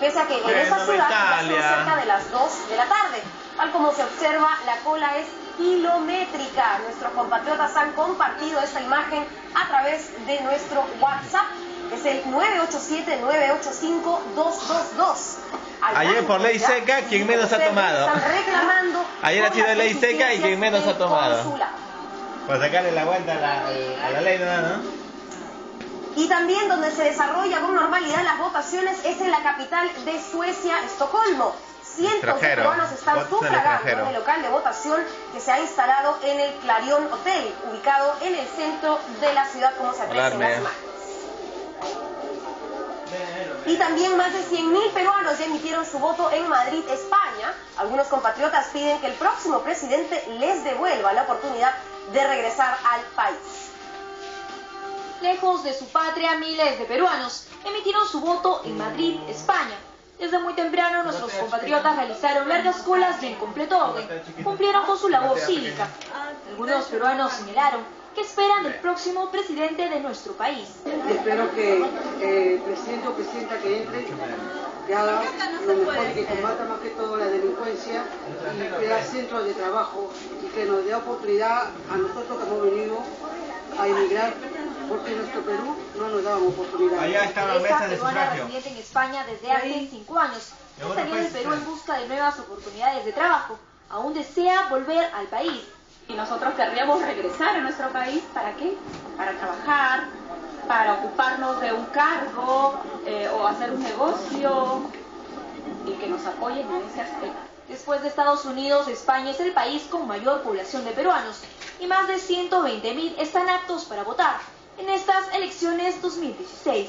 pese a que en esa ciudad ya son cerca de las 2 de la tarde. Tal como se observa, la cola es kilométrica. Nuestros compatriotas han compartido esta imagen a través de nuestro WhatsApp, que es el 987-985-222. Ayer por ley seca, quien menos ha tomado. Están reclamando Ayer ha sido ley seca y quien menos ha tomado. Para sacarle la vuelta a la, a la ley, ¿no? Y también donde se desarrolla con normalidad las votaciones es en la capital de Suecia, Estocolmo. Cientos de peruanos están sufragando en el local de votación que se ha instalado en el Clarion Hotel, ubicado en el centro de la ciudad, como se aprecia en las imágenes. Y también más de 100.000 peruanos ya emitieron su voto en Madrid, España. Algunos compatriotas piden que el próximo presidente les devuelva la oportunidad de regresar al país. Lejos de su patria, miles de peruanos emitieron su voto en Madrid, España. Desde muy temprano, nuestros compatriotas realizaron largas colas y en completo orden. Cumplieron con su labor cívica. Algunos peruanos señalaron que esperan del próximo presidente de nuestro país. Y espero que eh, presidente o presidenta que entre que haga lo mejor, que combata más que todo la delincuencia y crea centros de trabajo y que nos dé oportunidad a nosotros que hemos venido a emigrar porque en nuestro Perú no nos daban oportunidad. Allá está la Esta mesa de peruana sufragio. residente en España desde hace cinco años. Ahora Salió del Perú en pues. busca de nuevas oportunidades de trabajo. Aún desea volver al país. Y nosotros querríamos regresar a nuestro país, ¿para qué? Para trabajar, para ocuparnos de un cargo eh, o hacer un negocio y que nos apoyen en ese aspecto. Después de Estados Unidos, España es el país con mayor población de peruanos y más de 120.000 están aptos para votar en estas elecciones 2016.